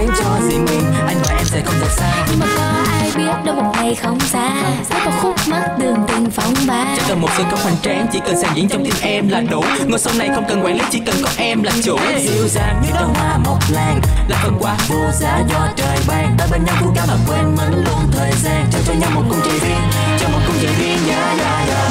sáng cho riêng mình. Anh và em sẽ không rời xa. Nhưng mà có ai biết đâu một ngày không xa sẽ có khúc mắc đường tình phong ba Chẳng cần một sân khấu hoành tráng Chỉ cần sàn diễn trong tim em là đủ. Ngôi sao này không cần quản lý Chỉ cần có em là chủ. Dịu dàng như đóa hoa mộc lan Là phần quà vô giá do trời ban. Ta bên nhau vô cả mà quên mất luôn thời gian Trao cho nhau một cung trời riêng Cho một cung trời riêng. Yeah, yeah, yeah.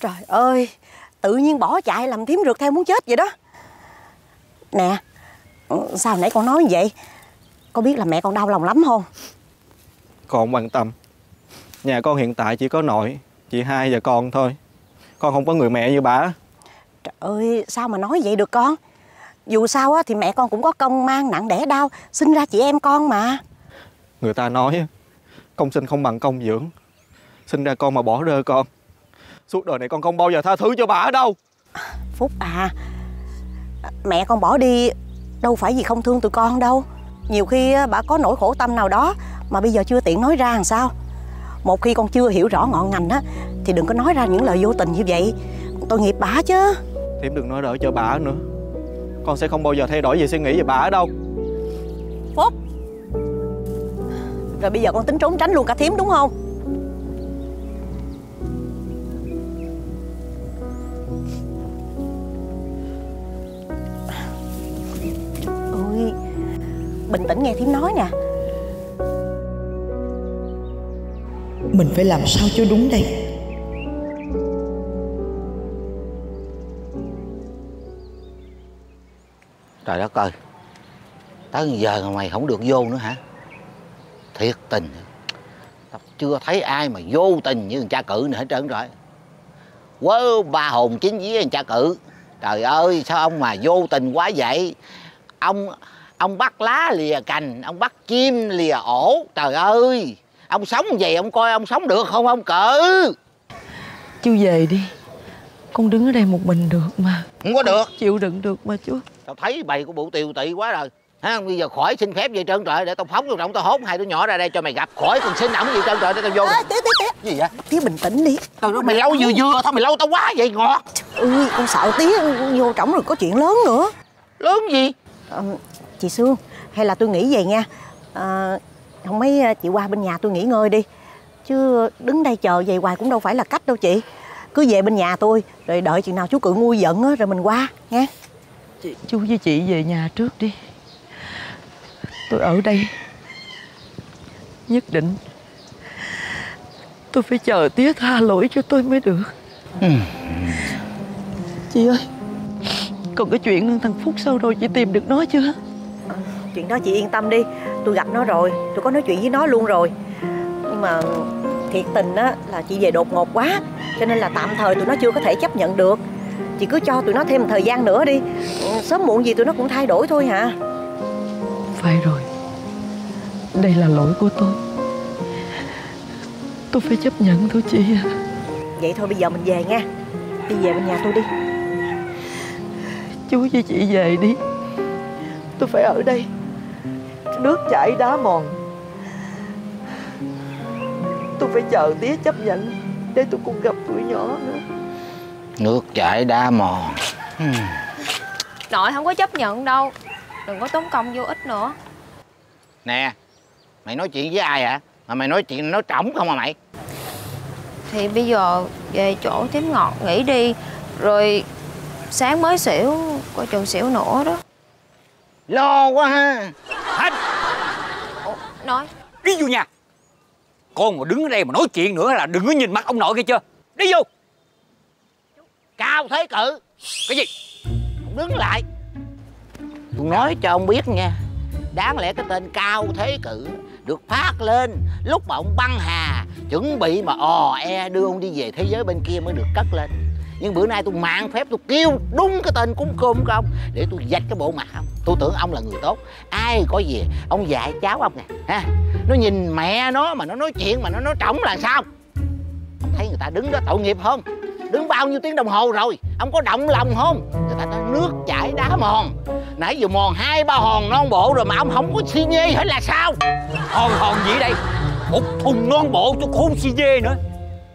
Trời ơi, tự nhiên bỏ chạy làm thím rượt theo muốn chết vậy đó. Nè, sao nãy con nói như vậy? Con biết là mẹ con đau lòng lắm không? Con không quan tâm Nhà con hiện tại chỉ có nội Chị hai và con thôi Con không có người mẹ như bà Trời ơi, sao mà nói vậy được con? Dù sao á, thì mẹ con cũng có công mang nặng đẻ đau Sinh ra chị em con mà. Người ta nói Công sinh không bằng công dưỡng Sinh ra con mà bỏ rơi con. Suốt đời này con không bao giờ tha thứ cho bà đâu. Phúc à Mẹ con bỏ đi Đâu phải vì không thương tụi con đâu. Nhiều khi bà có nỗi khổ tâm nào đó Mà bây giờ chưa tiện nói ra làm sao. Một khi con chưa hiểu rõ ngọn ngành á Thì đừng có nói ra những lời vô tình như vậy. Tội nghiệp bà chứ. Thím đừng nói đỡ cho bà nữa Con sẽ không bao giờ thay đổi về suy nghĩ về bà đâu. Phúc. Rồi bây giờ con tính trốn tránh luôn cả thím đúng không? Ôi Bình tĩnh nghe thím nói nè. Mình phải làm sao cho đúng đây Trời đất ơi. Tới giờ mà mày không được vô nữa hả? Thiệt tình. Tao chưa thấy ai mà vô tình như thằng cha cự này hết trơn rồi. Quớ ba hồn chính với thằng cha cự. Trời ơi sao ông mà vô tình quá vậy? Ông ông bắt lá lìa cành Ông bắt chim lìa ổ. Trời ơi Ông sống vậy ông coi ông sống được không ông cự? Chú về đi. Con đứng ở đây một mình được mà. Không có được. Chịu đựng được mà chú Tao thấy bầy của bộ tiều tị quá rồi. Ha bây giờ khỏi xin phép gì trơn trời để tao phóng vô trọng tao hốt hai đứa nhỏ ra đây cho mày gặp. Khỏi cần xin ổng gì trơn trời để tao vô. Ê, tía tía tía gì vậy? Tía bình tĩnh đi. Trời ơi mày lâu vừa vừa thôi mày lâu tao quá vậy ngọt. Ui con sợ tía vô trỏng rồi có chuyện lớn nữa. Lớn gì? Ờ, Chị Sương hay là tôi nghĩ vậy nha. Ờ, Không mấy ờ, chị qua bên nhà tôi nghỉ ngơi đi. Chứ đứng đây chờ vậy hoài cũng đâu phải là cách đâu chị. Cứ về bên nhà tôi Rồi đợi chừng nào chú cự nguôi giận á, rồi mình qua nha chị, Chú với chị về nhà trước đi. Tôi ở đây. Nhất định Tôi phải chờ tía tha lỗi cho tôi mới được. Chị ơi Còn cái chuyện thằng Phúc sao rồi? Chị tìm được nó chưa? Chuyện đó chị yên tâm đi. Tôi gặp nó rồi. Tôi có nói chuyện với nó luôn rồi. Nhưng mà thiệt tình á là chị về đột ngột quá. Cho nên là tạm thời tụi nó chưa có thể chấp nhận được Chị cứ cho tụi nó thêm một thời gian nữa đi. Ừ, Sớm muộn gì tụi nó cũng thay đổi thôi hả? Phải rồi. Đây là lỗi của tôi. Tôi phải chấp nhận thôi chị à Vậy thôi bây giờ mình về nha. Đi về bên nhà tôi đi. Chú với chị về đi. Tôi phải ở đây. Nước chảy đá mòn. Tôi phải chờ tía chấp nhận Để tôi cùng gặp tụi nhỏ nữa nước chảy đá mòn. Nội không có chấp nhận đâu. Đừng có tốn công vô ích nữa. Nè mày nói chuyện với ai hả? Mà mày nói chuyện nói trỏng không à mày? Thì bây giờ về chỗ thím ngọt nghỉ đi Rồi sáng mới xỉu Coi chừng xỉu nữa đó. Lo quá ha. Thành Nói. Đi vô nhà. Con mà đứng ở đây mà nói chuyện nữa là đừng có nhìn mặt ông nội kia chưa? Đi vô Cao thế cử. Cái gì? Ông đứng lại. Tôi nói cho ông biết nha. Đáng lẽ cái tên Cao Thế Cử Được phát lên Lúc mà ông băng hà, Chuẩn bị mà ò e đưa ông đi về thế giới bên kia mới được cất lên. Nhưng bữa nay tôi mạng phép, tôi kêu đúng cái tên cúng cơm của ông Để tôi dạch cái bộ mặt ông. Tôi tưởng ông là người tốt. Ai có gì ông dạy cháu ông nè, ha. Nó nhìn mẹ nó mà nó nói chuyện mà nó nói trống là sao? Ông thấy người ta đứng đó tội nghiệp không? Đứng bao nhiêu tiếng đồng hồ rồi? Ông có động lòng không? Người ta nói nước chảy đá mòn. Nãy giờ mòn hai ba hòn non bộ rồi mà ông không có xi nhê hết là sao? Hòn hòn gì đây? Một thùng non bộ cho khôn si dê nữa.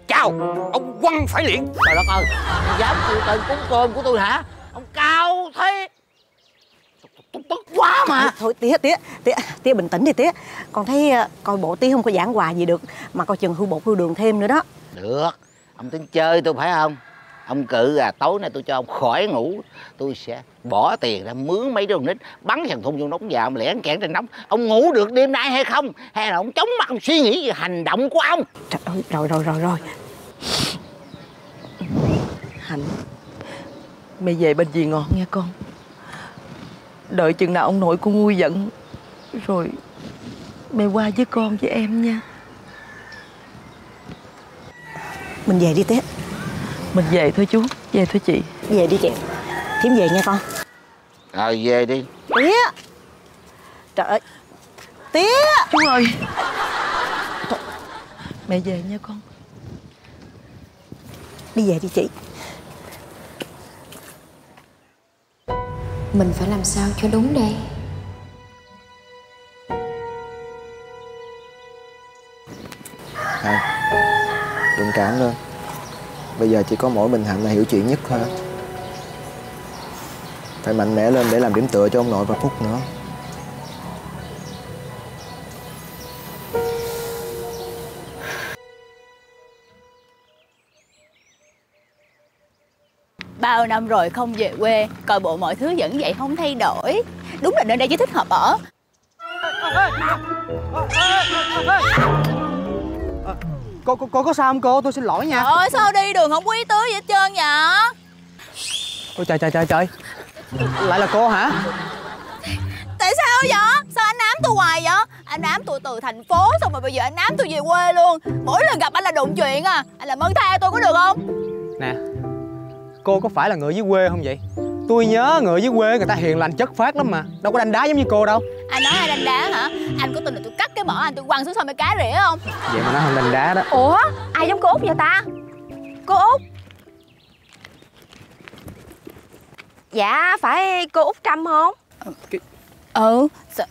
Chào Ông quăng phải liền. Trời đất ơi ông Dám kêu tên cúng cơm của tôi hả? Ông cao thế. Tôi tức quá mà. Thôi tía tía tía tía bình tĩnh đi tía. Con thấy ờ, coi bộ tía không có giảng hòa gì được Mà coi chừng hư bột hư đường thêm nữa đó. Được Ông tính chơi tôi phải không? Ông cự à tối nay tôi cho ông khỏi ngủ. Tôi sẽ bỏ tiền ra mướn mấy đứa con nít Bắn thằng thun vô nóng vào lẻn kẹn trên nóng Ông ngủ được đêm nay hay không? Hay là ông chống mắt ông suy nghĩ về hành động của ông? Trời ơi rồi rồi rồi rồi. Hạnh Mẹ về bên dì ngọt nha con. Đợi chừng nào ông nội con nguôi giận Rồi Mẹ qua với con với em nha Mình về đi tía Mình về thôi chú Về thôi chị. Về đi chị. Thím về nha con. Rồi về đi. Tía. Trời ơi. Tía. Chú ơi. Mẹ về nha con. Đi về đi chị. Mình phải làm sao cho đúng đây? Hạnh Cản lên. Bây giờ chỉ có mỗi mình Hạnh là hiểu chuyện nhất thôi. Phải mạnh mẽ lên để làm điểm tựa cho ông nội và Phúc nữa. Bao năm rồi không về quê Coi bộ mọi thứ vẫn vậy không thay đổi. Đúng là nơi đây chỉ thích hợp ở Cô, cô, cô có sao không cô? Tôi xin lỗi nha. Ôi sao đi đường không quý tứ gì hết trơn vậy? Ôi trời trời trời trời. Lại là cô hả? Tại sao vậy? Sao anh ám tôi hoài vậy? Anh ám tôi từ thành phố Xong rồi bây giờ anh ám tôi về quê luôn. Mỗi lần gặp anh là đụng chuyện à. Anh làm ơn tha tôi có được không? Nè Cô có phải là người dưới quê không vậy? Tôi nhớ người dưới quê người ta hiền lành chất phát lắm mà. Đâu có đánh đá giống như cô đâu Anh nói ai đánh đá hả? Anh có tin là tôi cắt cái mỏ anh tôi quăng xuống sông mấy cá rỉa không? Vậy mà nó không đánh đá đó. Ủa? Ai giống cô Út vậy ta? Cô Út. Dạ phải cô Út Trâm không? Ừ sao...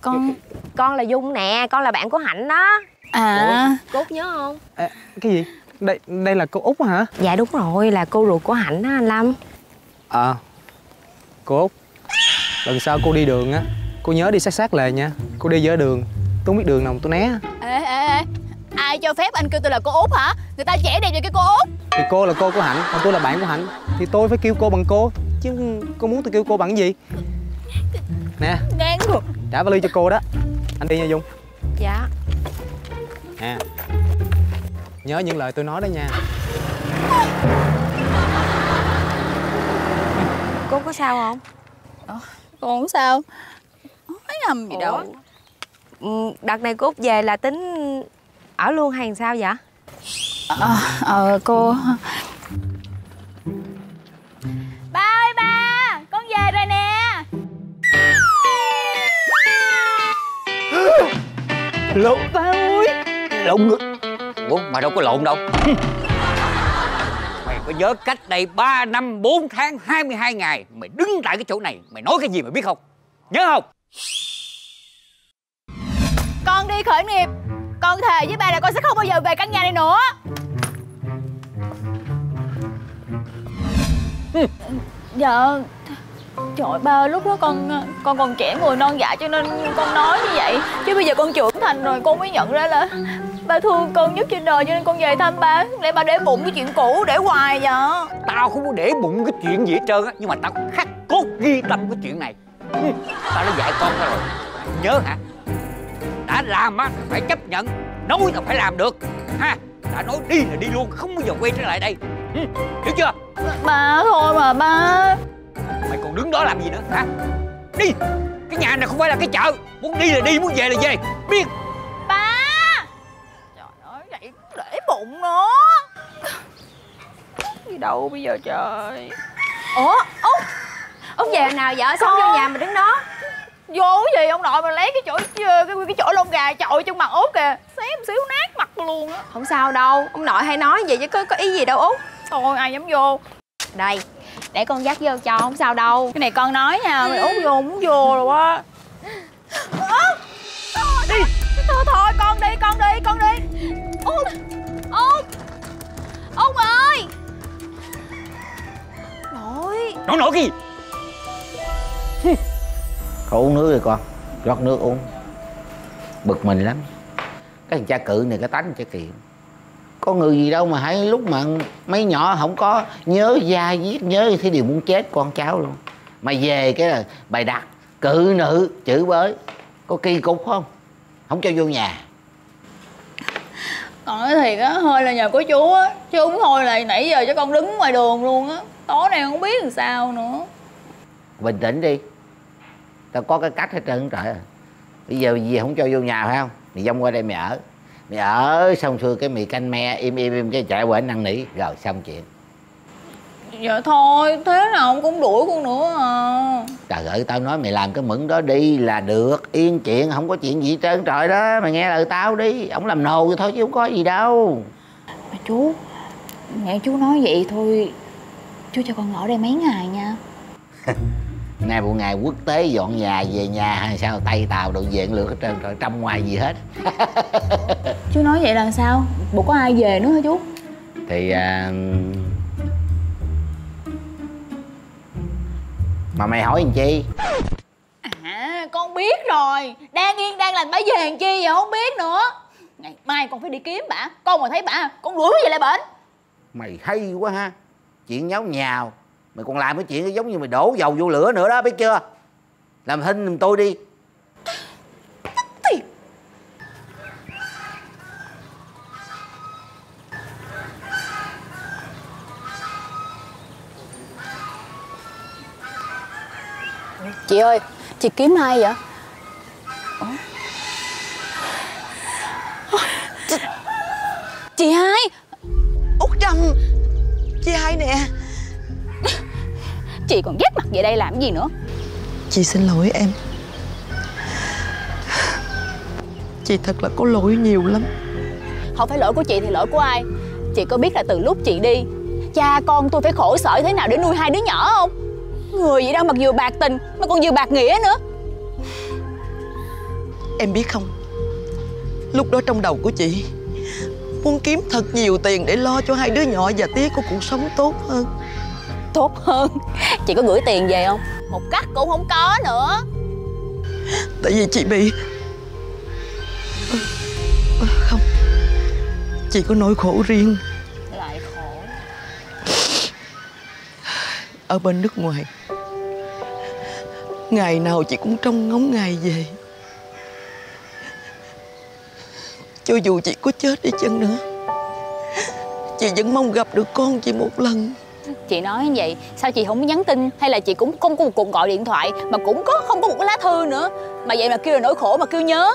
Con Con là Dung nè Con là bạn của Hạnh đó. À. Cô Út nhớ không? À, Cái gì? Đây đây là cô Út hả? Dạ đúng rồi là cô ruột của Hạnh á anh Lâm. Ờ. Cô Út Lần sau cô đi đường á Cô nhớ đi sát sát lề nha. Cô đi giữa đường. Tôi không biết đường nào mà tôi né. Ê ê ê. Ai cho phép anh kêu tôi là cô Út hả? Người ta trẻ đẹp như cái cô Út. Thì cô là cô của Hạnh Còn tôi là bạn của Hạnh. Thì tôi phải kêu cô bằng cô. Chứ cô muốn tôi kêu cô bằng gì? Nè. Ngang ngược. Trả vali cho cô đó. Anh đi nha Dung. Dạ. À Nhớ những lời tôi nói đó nha. Cô có sao không? Con không sao Hầm gì đâu Ừ, Đợt này cô Út về là tính ở luôn hay sao vậy? Ờ ờ, cô Ba ơi ba Con về rồi nè. Lộn ba ơi Lộn ngực. Ủa mày đâu có lộn đâu. Mày có nhớ cách đây 3 năm 4 tháng 22 ngày Mày đứng tại cái chỗ này Mày nói cái gì mày biết không? Nhớ không con đi khởi nghiệp. Con thề với ba là con sẽ không bao giờ về căn nhà này nữa. Dạ Trời ơi, ba lúc đó con con còn trẻ người non dạ cho nên con nói như vậy. Chứ bây giờ con trưởng thành rồi con mới nhận ra là Ba thương con nhất trên đời cho nên con về thăm ba Để ba để bụng cái chuyện cũ để hoài vậy. Tao không có để bụng cái chuyện gì hết trơn á Nhưng mà tao khắc cốt ghi tâm cái chuyện này. Ừ, Tao đã dạy con ra rồi Nhớ hả? Đã làm á phải chấp nhận. Nói tao phải làm được. Ha Đã nói đi là đi luôn Không bao giờ quay trở lại đây. Ừ, Hiểu chưa? Ba thôi mà ba. Mày còn đứng đó làm gì nữa hả Đi Cái nhà này không phải là cái chợ. Muốn đi là đi muốn về là về. Biết. Ba. Trời ơi vậy để bụng nó. Đi đâu bây giờ trời? Ủa Út Út về hồi nào vợ xong vô nhà mà đứng đó Vô cái gì ông nội mà lấy cái chỗ cái cái chỗ lông gà chọi trong mặt út kìa. Xé một xíu nát mặt luôn á. Không sao đâu Ông nội hay nói vậy chứ có, có ý gì đâu Út. Thôi ai dám vô. Đây Để con dắt vô cho không sao đâu. Cái này con nói nha Mày út vô muốn vô rồi á. Đi Thôi thôi con đi con đi con đi. Út Út Út ơi. Nội. Cái gì Con uống nước đi con Rót nước uống. Bực mình lắm. Cái thằng cha cự này cái tánh cha kiện Có người gì đâu mà hãy lúc mà mấy nhỏ không có nhớ gia viết nhớ thì đều muốn chết con cháu luôn. Mà về cái là bài đặt cự nữ chữ bới. Có kỳ cục không? Không cho vô nhà. Con nói thiệt á Hơi là nhờ có chú á. Chứ không thôi là nãy giờ cho con đứng ngoài đường luôn á. Tối nay không biết làm sao nữa. Bình tĩnh đi Tao có cái cách hết trơn trời. Bây giờ về không cho vô nhà phải không? Mày dông qua đây mày ở. Mày ở xong xuôi cái mì canh me im im im cái chạy qua năn nỉ. Rồi xong chuyện. Dạ thôi Thế nào ông cũng đuổi con nữa à. Trời ơi tao nói mày làm cái mượn đó đi là được. Yên chuyện không có chuyện gì trơn. Trời đó Mày nghe lời tao đi. Ông làm nồ vậy thôi chứ không có gì đâu. Mà chú Nghe chú nói vậy thôi Chú cho con ở đây mấy ngày nha Nay bộ ngày quốc tế dọn nhà về nhà hay sao Tay tàu đồ diện lượt hết trơn rồi Trong ngoài gì hết. Chú nói vậy là sao? Bộ có ai về nữa hả chú? Thì à... Mà mày hỏi làm chi? À con biết rồi. Đang yên đang lành bả về làm chi vậy? Không biết nữa. Ngày mai con phải đi kiếm bả Con mà thấy bả Con đuổi về lại bệnh Mày hay quá ha. Chuyện nháo nhào Mày còn làm cái chuyện giống như mày đổ dầu vô lửa nữa đó biết chưa? Làm thinh giùm tôi đi. Chị ơi Chị kiếm ai vậy? Chị, chị hai! Út Trâm Chị hai nè Chị còn dắt mặt về đây làm gì nữa? Chị xin lỗi em. Chị thật là có lỗi nhiều lắm. Không phải lỗi của chị thì lỗi của ai? Chị có biết là từ lúc chị đi Cha con tôi phải khổ sở thế nào để nuôi hai đứa nhỏ không? Người vậy đâu mà vừa bạc tình Mà còn vừa bạc nghĩa nữa. Em biết không? Lúc đó trong đầu của chị Muốn kiếm thật nhiều tiền để lo cho hai đứa nhỏ và tía có cuộc sống tốt hơn Tốt hơn. Chị có gửi tiền về không? Một cắt cũng không có nữa. Tại vì chị bị Không. Chị có nỗi khổ riêng. Lại khổ. Ở bên nước ngoài. Ngày nào chị cũng trông ngóng ngày về. Cho dù chị có chết đi chăng nữa Chị vẫn mong gặp được con chị một lần Chị nói như vậy, Sao chị không nhắn tin Hay là chị cũng không có một cuộc gọi điện thoại, Mà cũng có không có một cái lá thư nữa? Mà vậy mà kêu là nỗi khổ mà kêu nhớ.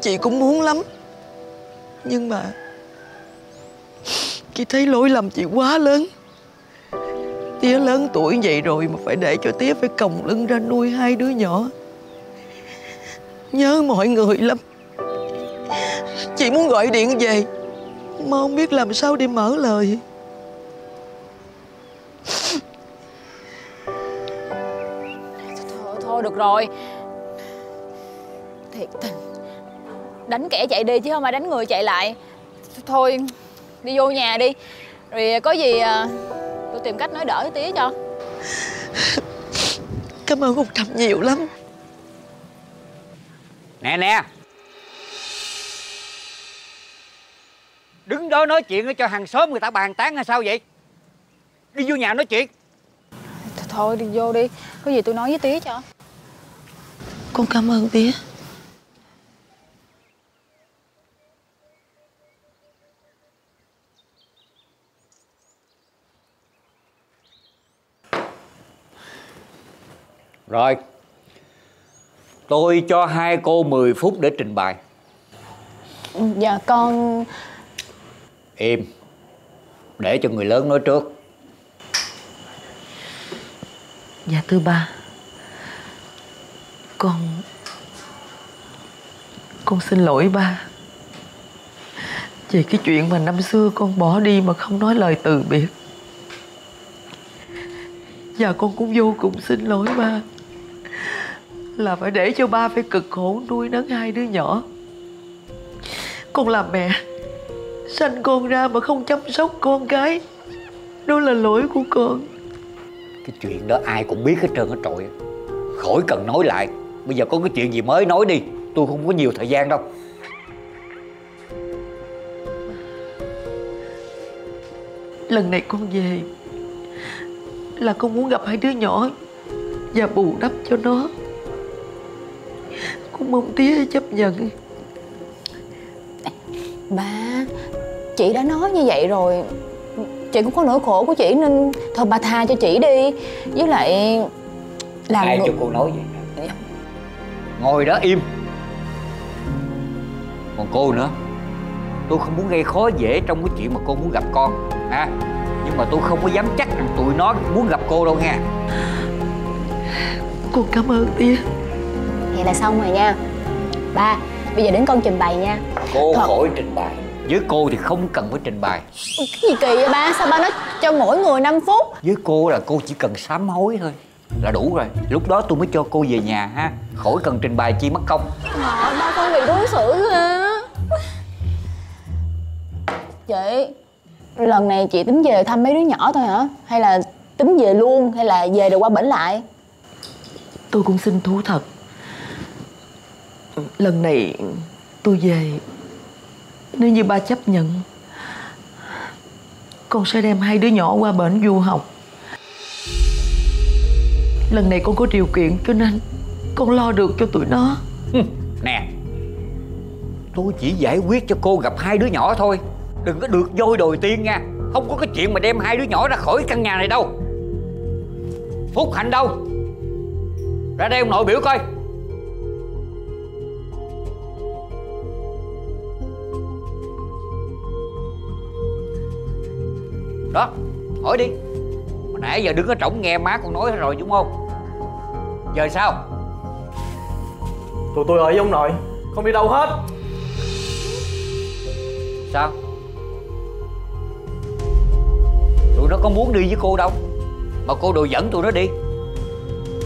Chị cũng muốn lắm, Nhưng mà Chị thấy lỗi lầm chị quá lớn. Tía lớn tuổi vậy rồi Mà phải để cho tía phải còng lưng ra nuôi hai đứa nhỏ. Nhớ mọi người lắm. Chị muốn gọi điện về, Mà không biết làm sao để mở lời. Thôi, được rồi. Thiệt tình. Đánh kẻ chạy đi chứ không phải đánh người chạy lại. Thôi đi vô nhà đi. Rồi có gì à, tôi tìm cách nói đỡ tía cho. Cảm ơn ông Trầm nhiều lắm. Nè nè. Đứng đó nói chuyện cho hàng xóm người ta bàn tán hay sao vậy? Đi vô nhà nói chuyện. Thôi, thôi đi vô đi. Có gì tôi nói với tía cho Con cảm ơn tía Rồi Tôi cho hai cô 10 phút để trình bày. Dạ con Im Để cho người lớn nói trước. Dạ thưa ba con Con xin lỗi ba. Về cái chuyện mà năm xưa con bỏ đi mà không nói lời từ biệt. Và con cũng vô cùng xin lỗi ba. Là phải để cho ba phải cực khổ nuôi nấng hai đứa nhỏ. Con làm mẹ, Sanh con ra mà không chăm sóc con cái. Đó là lỗi của con. Cái chuyện đó ai cũng biết hết trơn hết trọi. Khỏi cần nói lại. Bây giờ có cái chuyện gì mới nói đi. Tôi không có nhiều thời gian đâu. Lần này con về Là con muốn gặp hai đứa nhỏ Và bù đắp cho nó. Con mong tía chấp nhận. Ba Chị đã nói như vậy rồi. Chị cũng có nỗi khổ của chị nên Thôi ba tha cho chị đi. Với lại Làm Ai người- cho cô nói vậy Ngồi đó im. Còn cô nữa. Tôi không muốn gây khó dễ trong cái chuyện mà cô muốn gặp con ha? Nhưng mà tôi không có dám chắc rằng tụi nó muốn gặp cô đâu nha. Con cảm ơn tía Vậy là xong rồi nha. Ba Bây giờ đến con trình bày nha. Cô Thật. khỏi trình bày. Với cô thì không cần phải trình bày. Cái gì kỳ vậy ba? Sao ba nói cho mỗi người 5 phút? Với cô là cô chỉ cần sám hối thôi Là đủ rồi. Lúc đó tôi mới cho cô về nhà ha. Khỏi cần trình bày chi mất công. Trời ba con bị đối xử kìa Chị Lần này chị tính về thăm mấy đứa nhỏ thôi hả? Hay là tính về luôn Hay là về rồi qua bển lại? Tôi cũng xin thú thật. Lần này tôi về Nếu như ba chấp nhận Con sẽ đem hai đứa nhỏ qua bển du học Lần này con có điều kiện cho nên Con lo được cho tụi nó. Nè, Tôi chỉ giải quyết cho cô gặp hai đứa nhỏ thôi. Đừng có được dôi đồi tiên nha. Không có cái chuyện mà đem hai đứa nhỏ ra khỏi căn nhà này đâu. Phúc Hạnh đâu? Ra đây ông nội biểu coi. Đó, Hỏi đi nãy giờ đứng ở trỏng nghe má con nói hết rồi đúng không? Giờ sao? Tụi tôi ở với ông nội Không đi đâu hết. Sao? Tụi nó có muốn đi với cô đâu Mà cô đồ dẫn tụi nó đi.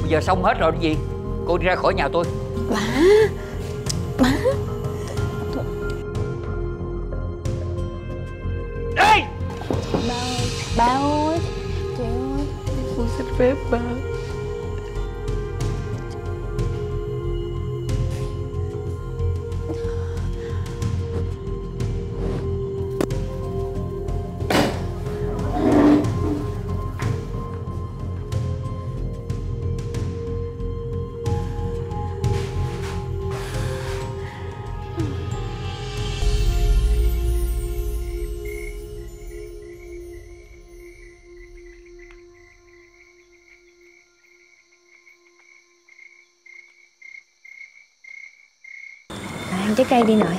Bây giờ xong hết rồi cái gì? Cô đi ra khỏi nhà tôi. Ba Con xin trái cây đi nội.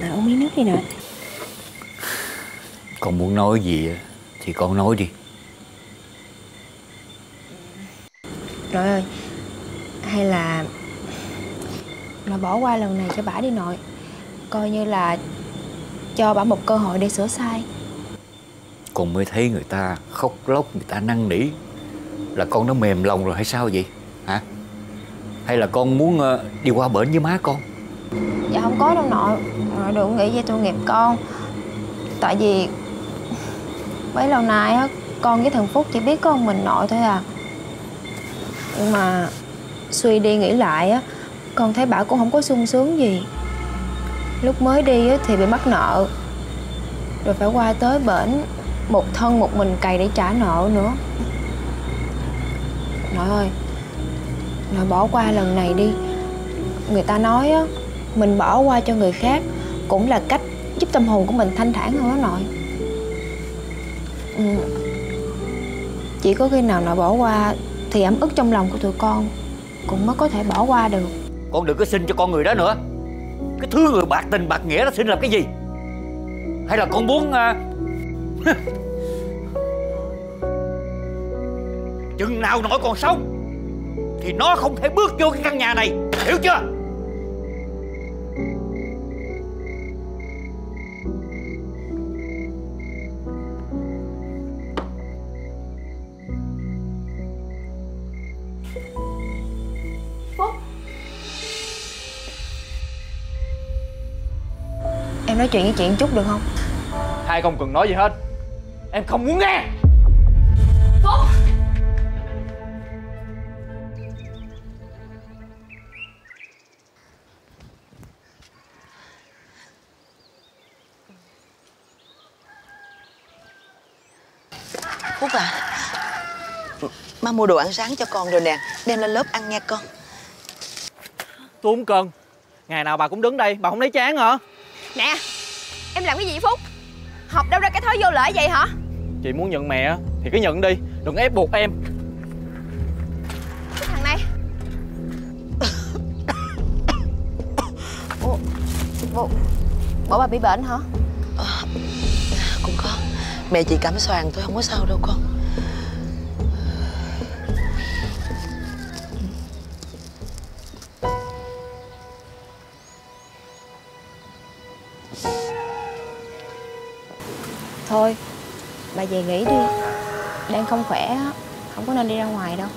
Nội uống miếng nước đi nội. Con muốn nói gì Thì con nói đi. Nội ơi Hay là Nội bỏ qua lần này cho bả đi nội. Coi như là Cho bả một cơ hội để sửa sai. Con mới thấy người ta khóc lóc Người ta năn nỉ là con nó mềm lòng rồi hay sao vậy? Hả? Hay là con muốn ờ, đi qua bển với má con? Dạ không có đâu nội. Nội đừng nghĩ về tội nghiệp con. Tại vì Bấy lâu nay á, Con với thằng Phúc chỉ biết con mình nội thôi à. Nhưng mà Suy đi nghĩ lại á, Con thấy Bảo cũng không có sung sướng gì. Lúc mới đi á thì bị mắc nợ. Rồi phải qua tới bển, Một thân một mình cày để trả nợ nữa. Nội ơi Nội bỏ qua lần này đi. Người ta nói á Mình bỏ qua cho người khác Cũng là cách giúp tâm hồn của mình thanh thản hơn đó nội. Ừ. Chỉ có khi nào nội bỏ qua Thì ấm ức trong lòng của tụi con Cũng mới có thể bỏ qua được. Con đừng có xin cho con người đó nữa. Cái thứ người bạc tình bạc nghĩa đó xin làm cái gì? Hay là con muốn à, Chừng nào nổi còn sống Thì nó không thể bước vô cái căn nhà này. Hiểu chưa? Em nói chuyện với chị một chút được không? Hai không cần nói gì hết. Em không muốn nghe Má mua đồ ăn sáng cho con rồi nè. Đem lên lớp ăn nha con. Tôi không cần. Ngày nào bà cũng đứng đây Bà không thấy chán hả? Nè Em làm cái gì Phúc? Học đâu ra cái thói vô lễ vậy hả? Chị muốn nhận mẹ á, Thì cứ nhận đi Đừng ép buộc em. Cái thằng này. Ủa Bộ Bộ bà bị bệnh hả? Cũng có. Mẹ chị cảm xoàng thôi không có sao đâu con Thôi. Bà về nghỉ đi. Đang không khỏe á, Không có nên đi ra ngoài đâu.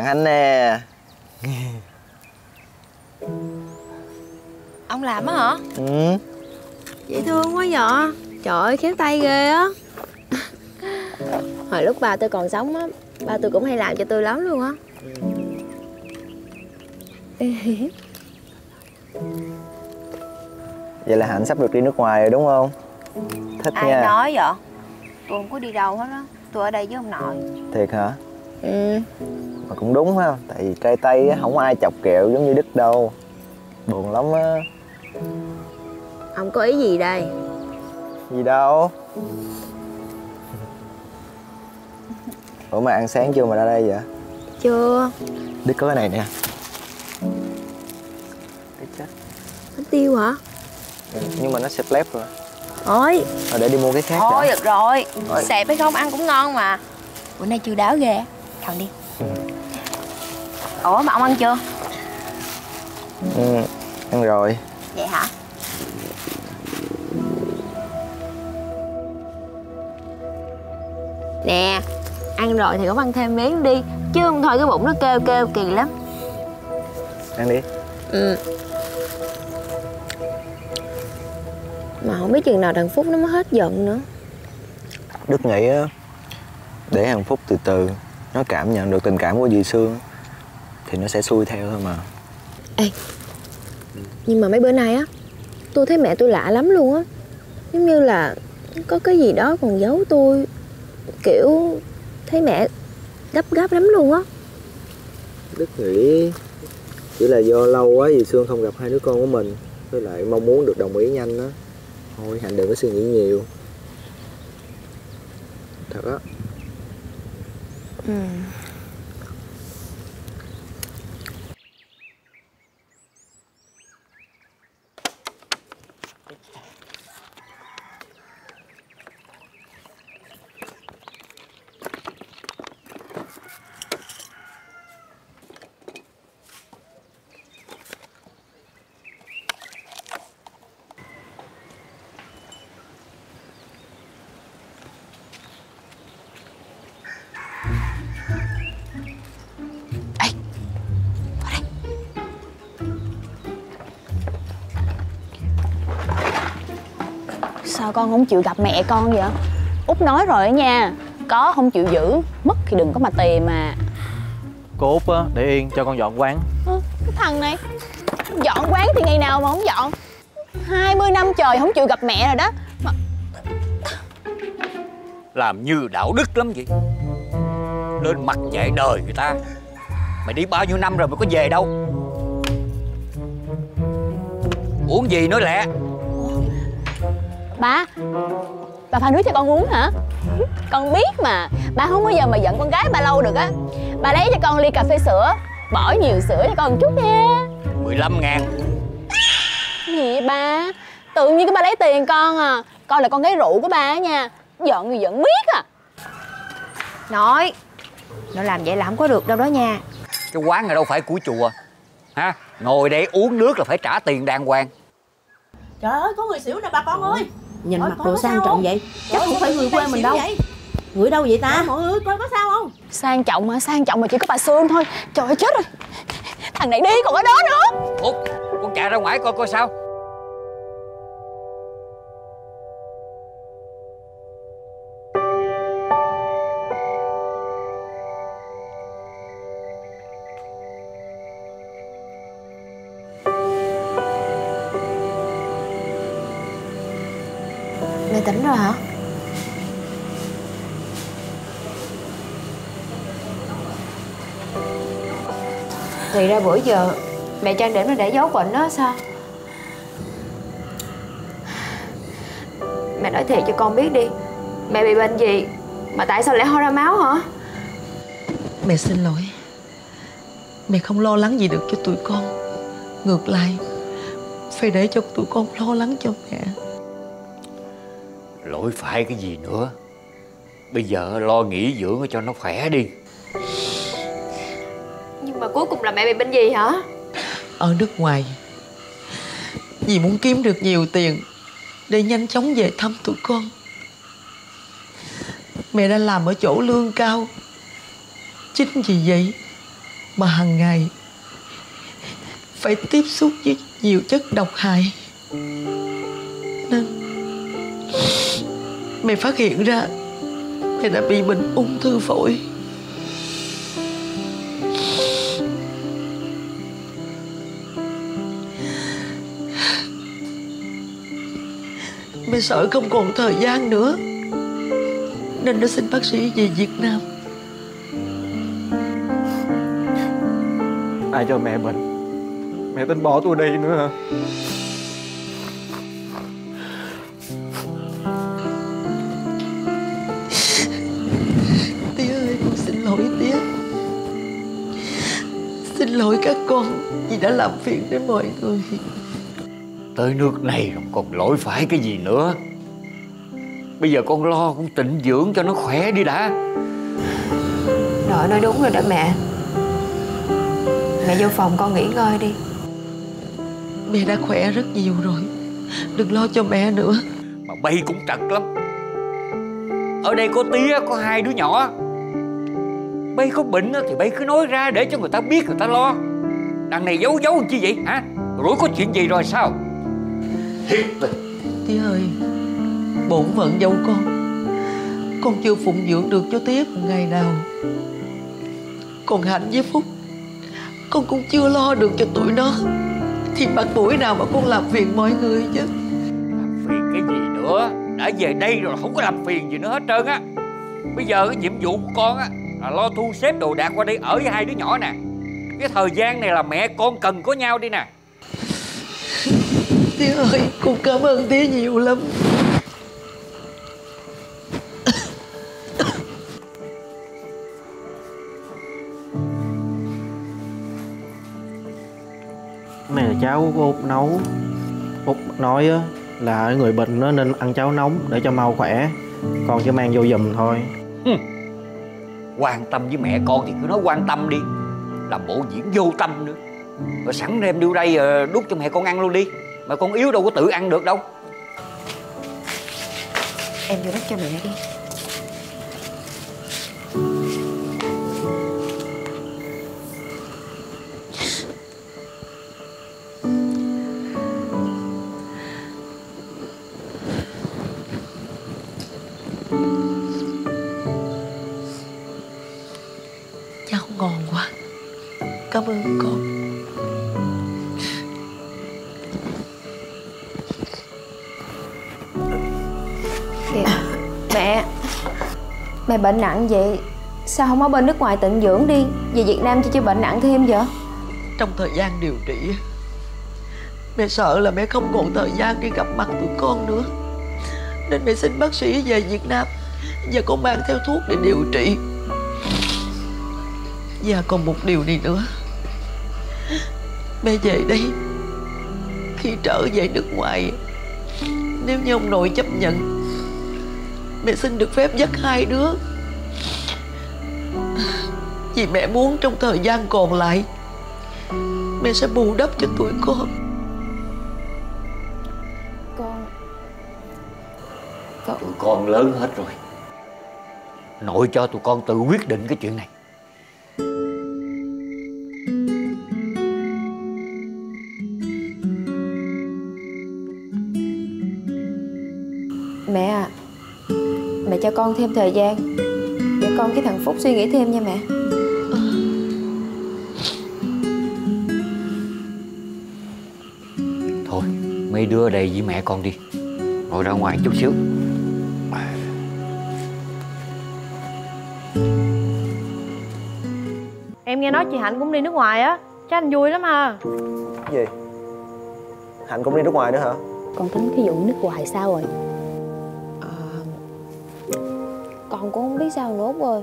Tặng anh nè. Ông làm á hả? Ừ. Dễ thương quá vậy. Trời ơi khéo tay ghê á. Hồi lúc ba tôi còn sống á Ba tôi cũng hay làm cho tôi lắm luôn á. Vậy là Hạnh sắp được đi nước ngoài rồi đúng không? Thích Ai nha. nói vậy? Tôi không có đi đâu hết á. Tôi ở đây với ông nội. Thiệt hả? Ừ. Mà cũng đúng ha Tại vì trai Tây á, không ai chọc kẹo giống như Đức đâu. Buồn lắm á. Không có ý gì đây. Gì đâu. Ủa mà ăn sáng chưa mà ra đây vậy? Chưa. Đức có cái này nè. Bánh tiêu hả? Ừ, Nhưng mà nó xịt lép rồi. Thôi Thôi để đi mua cái khác Thôi đã. được rồi. Thôi. Xẹp hay không ăn cũng ngon mà. Bữa nay chưa đáo ghê Cầm đi. Ủa mà ông ăn chưa? Ừ, Ăn rồi. Vậy hả? Nè Ăn rồi thì cũng ăn thêm miếng đi Chứ không thôi cái bụng nó kêu kêu kỳ lắm. Ăn đi. Ừ. Mà không biết chừng nào thằng Phúc nó mới hết giận nữa. Đức nghĩ á Để thằng Phúc từ từ Nó cảm nhận được tình cảm của dì Sương Thì nó sẽ xuôi theo thôi mà. Nhưng mà mấy bữa nay á Tôi thấy mẹ tôi lạ lắm luôn á. Giống như là Có cái gì đó còn giấu tôi Kiểu Thấy mẹ gấp gáp lắm luôn á. Đức nghĩ Chỉ là do lâu quá dì Sương không gặp hai đứa con của mình Với lại mong muốn được đồng ý nhanh đó Thôi Hạnh đừng có suy nghĩ nhiều. Thật á Hmm. you. Sao con không chịu gặp mẹ con vậy? Út nói rồi đó nha Có không chịu giữ Mất thì đừng có mà tìm mà. Cô Út á, để yên cho con dọn quán. Ơ, Cái thằng này Dọn quán thì ngày nào mà không dọn? 20 năm trời không chịu gặp mẹ rồi đó. Mà Làm như đạo đức lắm vậy. Lên mặt dạy đời người ta. Mày đi bao nhiêu năm rồi mày có về đâu? Uống gì nói lẹ Ba Bà pha nước cho con uống hả? Con biết mà. Ba không bao giờ mà giận con gái ba lâu được á. Bà lấy cho con ly cà phê sữa Bỏ nhiều sữa cho con một chút nha. 15 ngàn. Gì vậy ba Tự nhiên cái ba lấy tiền con à. Con là con gái rượu của ba á nha. Giận người giận biết à. Nói Nó làm vậy là không có được đâu đó nha. Cái quán này đâu phải của chùa. Ha Ngồi đây uống nước là phải trả tiền đàng hoàng. Trời ơi có người xỉu nè bà con ơi Nhìn Ôi, mặt đồ sang trọng không? vậy? Chắc không phải người quê mình đâu. vậy? Người đâu vậy ta? Mọi người coi có sao không? Sang trọng mà sang trọng mà chỉ có bà Sương thôi. Trời ơi chết rồi. Thằng này đi còn ở đó nữa. Út Con chạy ra ngoài coi coi sao Thì ra bữa giờ Mẹ trang điểm là để giấu bệnh đó sao? Mẹ nói thiệt cho con biết đi. Mẹ bị bệnh gì? Mà tại sao lại ho ra máu hả? Mẹ xin lỗi. Mẹ không lo lắng gì được cho tụi con. Ngược lại Phải để cho tụi con lo lắng cho mẹ. Lỗi phải cái gì nữa? Bây giờ lo nghỉ dưỡng cho nó khỏe đi mà cuối cùng là mẹ bị bệnh gì hả? Ở nước ngoài. Dì muốn kiếm được nhiều tiền Để nhanh chóng về thăm tụi con. Mẹ đã làm ở chỗ lương cao. Chính vì vậy Mà hàng ngày Phải tiếp xúc với nhiều chất độc hại. Nên Mẹ phát hiện ra Mẹ đã bị bệnh ung thư phổi. Sợ không còn thời gian nữa. Nên đã xin bác sĩ về Việt Nam. Ai cho mẹ bệnh? Mẹ tính bỏ tôi đi nữa hả? Tía ơi con xin lỗi tía. Xin lỗi các con Vì đã làm phiền đến mọi người Tới nước này còn lỗi phải cái gì nữa. Bây giờ con lo con tịnh dưỡng cho nó khỏe đi đã. Nội nói đúng rồi đó mẹ. Mẹ vô phòng con nghỉ ngơi đi. Mẹ đã khỏe rất nhiều rồi. Đừng lo cho mẹ nữa. Mà bay cũng trật lắm. Ở đây có tía có hai đứa nhỏ. Bay có bệnh á thì bay cứ nói ra để cho người ta biết người ta lo. Đằng này giấu giấu chi vậy hả? Rồi có chuyện gì rồi sao Thiệt tình Tía ơi Bổn phận dâu con. Con chưa phụng dưỡng được cho tía một ngày nào. Còn Hạnh với Phúc Con cũng chưa lo được cho tụi nó. Thì mặt mũi nào mà con làm phiền mọi người chứ? Phiền cái gì nữa? Đã về đây rồi không có làm phiền gì nữa hết trơn á. Bây giờ cái nhiệm vụ của con á Là lo thu xếp đồ đạc qua đây ở với hai đứa nhỏ nè. Cái thời gian này là mẹ con cần có nhau đi nè Tía ơi con cảm ơn tía nhiều lắm. Này là cháo của Út nấu. Út nói á là người bệnh nó nên ăn cháo nóng để cho mau khỏe. Còn chỉ mang vô giùm thôi. Quan tâm với mẹ con thì cứ nói quan tâm đi. Làm bộ diễn vô tâm nữa. Rồi sẵn đem đưa đây ờ, đút cho mẹ con ăn luôn đi mà con yếu đâu có tự ăn được đâu. Em vô đất cho mẹ đi. Kìa mẹ mẹ bệnh nặng vậy, sao không ở bên nước ngoài tận dưỡng đi? Về việt nam cho chứ bệnh nặng thêm vậy? Trong thời gian điều trị, mẹ sợ là mẹ không còn thời gian đi gặp mặt tụi con nữa. Nên mẹ xin bác sĩ về việt nam và con mang theo thuốc để điều trị. Và còn một điều này nữa. Mẹ về đây, khi trở về nước ngoài, nếu như ông nội chấp nhận mẹ xin được phép dắt hai đứa. Vì mẹ muốn trong thời gian còn lại mẹ sẽ bù đắp cho tụi con. Con tụi con lớn hết rồi. Nội cho tụi con tự quyết định cái chuyện này cho con thêm thời gian. Để con cái thằng phúc suy nghĩ thêm nha mẹ. Thôi mấy đứa ở đây với mẹ con đi. Ngồi ra ngoài chút xíu. Em nghe nói chị Hạnh cũng đi nước ngoài á. Chắc anh vui lắm ha. Gì? Hạnh cũng đi nước ngoài nữa hả? Con tính cái vụ nước ngoài sao rồi con cũng không biết sao nữa rồi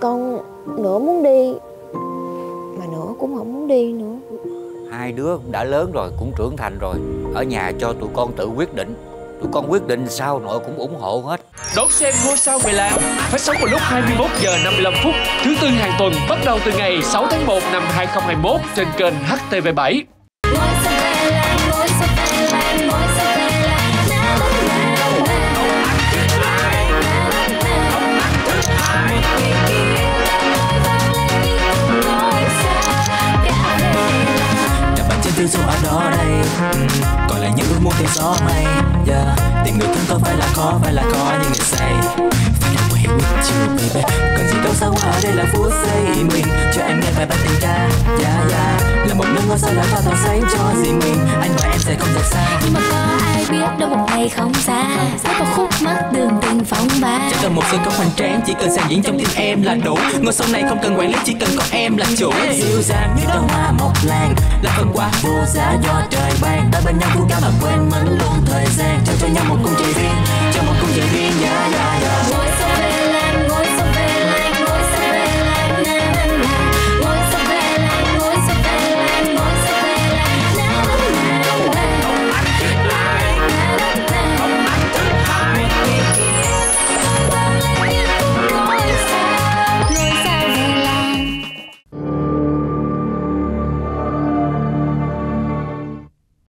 con nửa muốn đi mà nửa cũng không muốn đi nữa. Hai đứa cũng đã lớn rồi cũng trưởng thành rồi. Ở nhà cho tụi con tự quyết định. Tụi con quyết định sao nội cũng ủng hộ hết. Đón xem ngôi sao về làng phát sóng vào lúc 21 giờ 55 phút thứ tư hàng tuần bắt đầu từ ngày 6 tháng 1 năm 2021 trên kênh HTV7. Gió mây. Yeah. Tìm người thân có phải là khó, phải là khó như người say. Phải là way with you baby. Còn gì đâu xa ở đây là phút giây mình. Cho em nghe vài bài tình ca. Yeah, yeah. Là một nước ngôi sao là tỏa tỏa sáng cho gì mình. Anh và em sẽ không rời xa. Nhưng mà có ai biết đâu một ngày không xa. Sẽ có khúc mắt đường tình phóng ba Chỉ cần một sân khấu hoành tráng Chỉ cần sàn diễn trong tim em là đủ. Ngôi sau này không cần quản lý Chỉ cần có em là chủ. Dịu dàng như đóa hoa mộc lan Là phần quà vô giá do trời ban. Ta bên nhau cũng cả mà quên mất luôn thời gian. Cho cho nhau một cung trời riêng Cho một cung trời riêng. Yeah, yeah, yeah.